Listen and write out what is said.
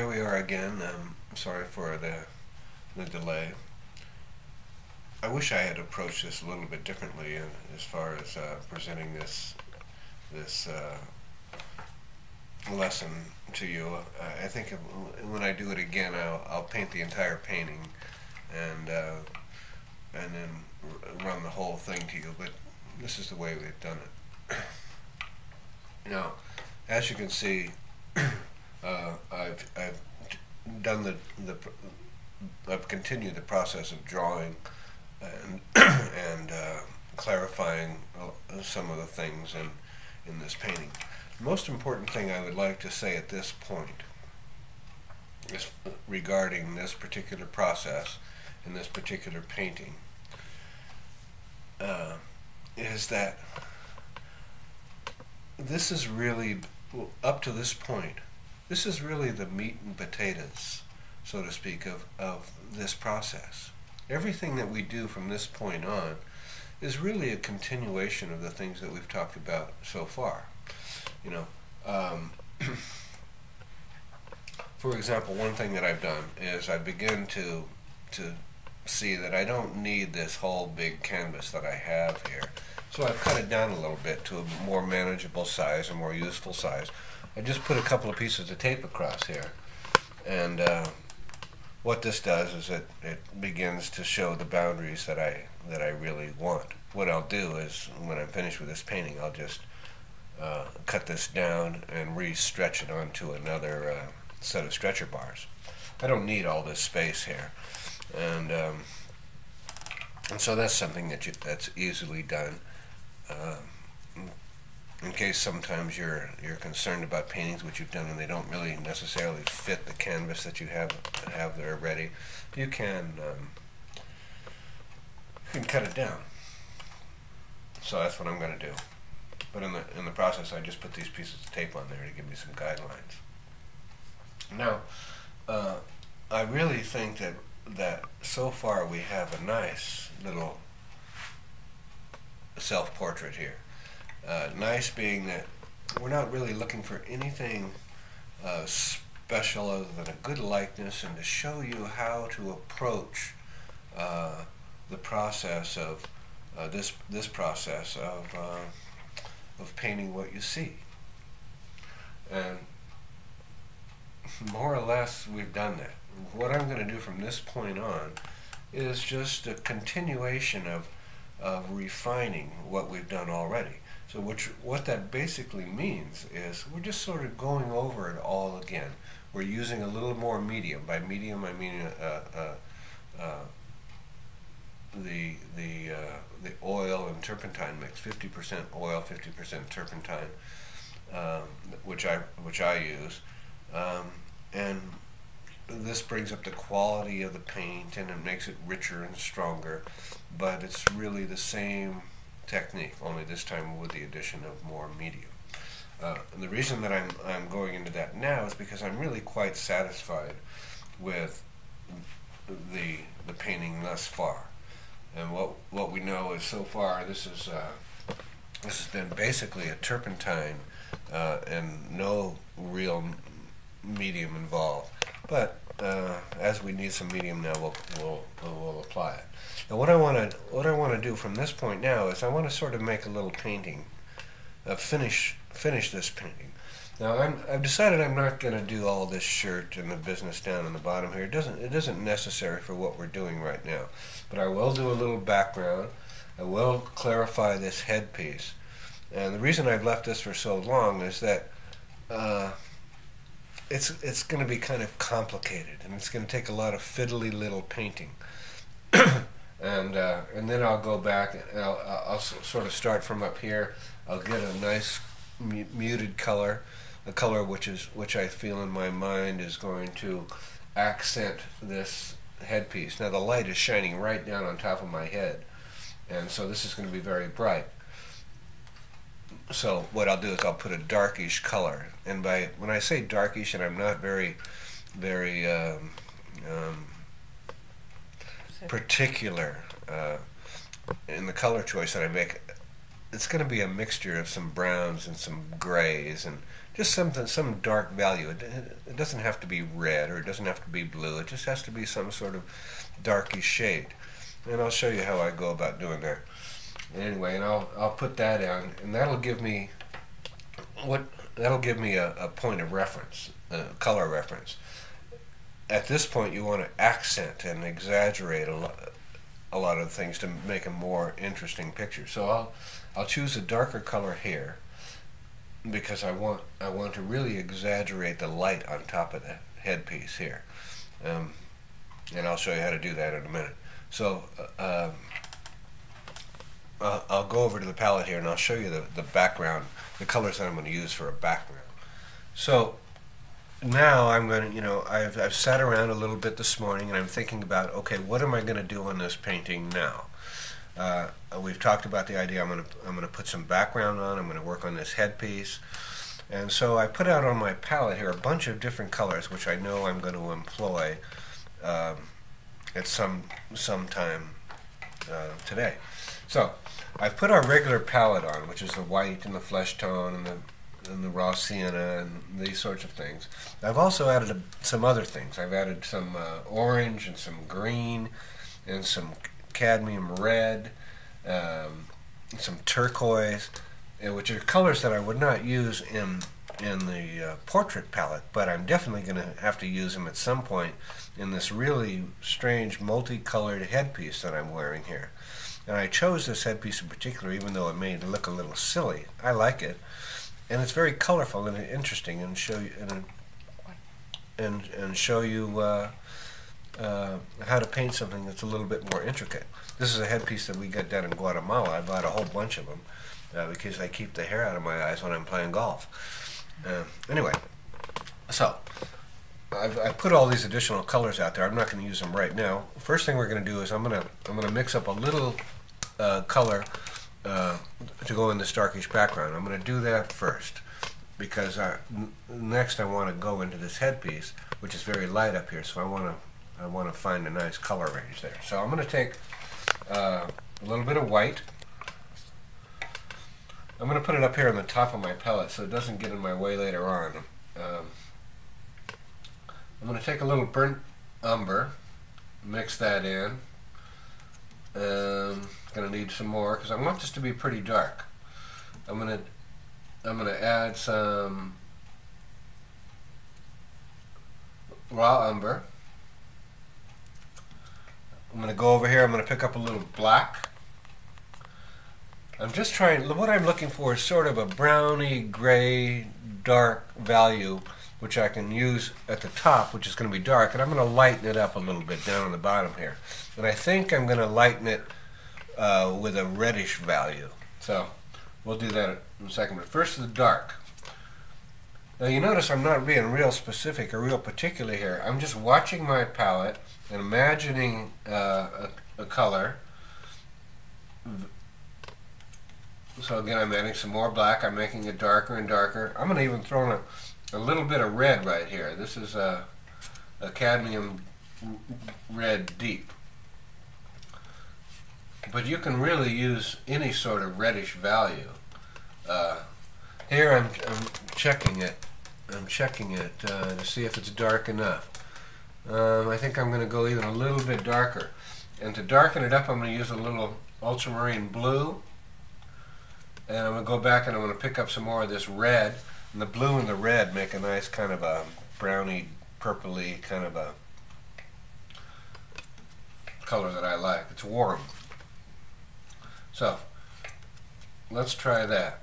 here we are again. Um, sorry for the the delay. I wish I had approached this a little bit differently uh, as far as uh, presenting this this uh, lesson to you. I, I think if, when I do it again, I'll, I'll paint the entire painting and uh, and then run the whole thing to you. But this is the way we've done it. now, as you can see, uh, I've I've done the the I've continued the process of drawing and and uh, clarifying uh, some of the things in in this painting. The most important thing I would like to say at this point is regarding this particular process in this particular painting uh, is that this is really up to this point this is really the meat and potatoes so to speak of, of this process. Everything that we do from this point on is really a continuation of the things that we've talked about so far. You know um, for example one thing that i've done is i begin to to see that i don't need this whole big canvas that i have here. So i've cut it down a little bit to a more manageable size a more useful size i just put a couple of pieces of tape across here and uh, what this does is it, it begins to show the boundaries that I that I really want. What I'll do is when I'm finished with this painting, I'll just uh, cut this down and re-stretch it onto another uh, set of stretcher bars. I don't need all this space here, and um, and so that's something that you, that's easily done. Um, in case sometimes you're you're concerned about paintings which you've done and they don't really necessarily fit the canvas that you have have there ready, you can um, you can cut it down. So that's what I'm going to do. But in the in the process, I just put these pieces of tape on there to give me some guidelines. Now, uh, I really think that that so far we have a nice little self-portrait here. Uh, nice being that we're not really looking for anything uh, special other than a good likeness and to show you how to approach uh, the process of uh, this this process of uh, of painting what you see. And more or less, we've done that. What I'm going to do from this point on is just a continuation of of refining what we've done already. So which, what that basically means is we're just sort of going over it all again. We're using a little more medium. By medium, I mean uh, uh, uh, the the uh, the oil and turpentine mix, 50% oil, 50% turpentine, um, which I which I use, um, and this brings up the quality of the paint and it makes it richer and stronger, but it's really the same technique, only this time with the addition of more medium. Uh, and the reason that I'm, I'm going into that now is because I'm really quite satisfied with the, the painting thus far. And what, what we know is so far this is uh, this has been basically a turpentine uh, and no real medium involved. But uh, as we need some medium now, we'll, we'll, we'll apply it. Now, what I want to what I want to do from this point now is I want to sort of make a little painting, uh, finish finish this painting. Now, I'm, I've decided I'm not going to do all this shirt and the business down in the bottom here. It doesn't it isn't necessary for what we're doing right now, but I will do a little background. I will clarify this headpiece, and the reason I've left this for so long is that. Uh, it's it's going to be kind of complicated, and it's going to take a lot of fiddly little painting. and uh, and then I'll go back and I'll, I'll sort of start from up here. I'll get a nice muted color, a color which is which I feel in my mind is going to accent this headpiece. Now the light is shining right down on top of my head, and so this is going to be very bright. So what I'll do is I'll put a darkish color, and by when I say darkish, and I'm not very, very um, um, particular uh, in the color choice that I make, it's going to be a mixture of some browns and some grays and just something some dark value. It, it doesn't have to be red or it doesn't have to be blue. It just has to be some sort of darkish shade. And I'll show you how I go about doing that. Anyway, and I'll I'll put that on, and that'll give me what that'll give me a, a point of reference, a color reference. At this point, you want to accent and exaggerate a lot, a lot of things to make a more interesting picture. So I'll I'll choose a darker color here because I want I want to really exaggerate the light on top of the headpiece here, um, and I'll show you how to do that in a minute. So. Uh, uh, I'll go over to the palette here and I'll show you the, the background, the colors that I'm going to use for a background. So now I'm going to, you know, I've, I've sat around a little bit this morning and I'm thinking about, okay, what am I going to do on this painting now? Uh, we've talked about the idea I'm going to I'm going to put some background on. I'm going to work on this headpiece, and so I put out on my palette here a bunch of different colors, which I know I'm going to employ um, at some some time uh, today. So I've put our regular palette on, which is the white and the flesh tone and the and the raw sienna and these sorts of things. I've also added a, some other things. I've added some uh, orange and some green and some cadmium red, um, some turquoise, uh, which are colors that I would not use in in the uh, portrait palette, but I'm definitely going to have to use them at some point in this really strange multicolored headpiece that I'm wearing here. And I chose this headpiece in particular, even though it may look a little silly. I like it, and it's very colorful and interesting, and show you and and and show you uh, uh, how to paint something that's a little bit more intricate. This is a headpiece that we got down in Guatemala. I bought a whole bunch of them uh, because I keep the hair out of my eyes when I'm playing golf. Uh, anyway, so I've, I've, put all these additional colors out there. I'm not going to use them right now. First thing we're going to do is I'm going to I'm going to mix up a little uh, color uh, to go in this darkish background. I'm going to do that first because I, next I want to go into this headpiece, which is very light up here. So I want to I want to find a nice color range there. So I'm going to take uh, a little bit of white. I'm going to put it up here on the top of my palette so it doesn't get in my way later on. Um, I'm going to take a little burnt umber, mix that in. Um, going to need some more because I want this to be pretty dark. I'm to I'm to add some raw umber. I'm going to go over here. I'm going to pick up a little black. I'm just trying, what I'm looking for is sort of a browny, gray, dark value, which I can use at the top, which is going to be dark, and I'm going to lighten it up a little bit down on the bottom here. And I think I'm going to lighten it uh, with a reddish value. So we'll do that in a second. But first the dark. Now you notice I'm not being real specific or real particular here. I'm just watching my palette and imagining uh, a, a color. So again, I'm adding some more black. I'm making it darker and darker. I'm going to even throw in a, a little bit of red right here. This is a, a cadmium red deep. But you can really use any sort of reddish value. Uh, here I'm, I'm checking it. I'm checking it uh, to see if it's dark enough. Um, I think I'm going to go even a little bit darker. And to darken it up, I'm going to use a little ultramarine blue. And I'm going to go back and I'm going to pick up some more of this red. And the blue and the red make a nice kind of a browny, purpley kind of a color that I like. It's warm. So, let's try that.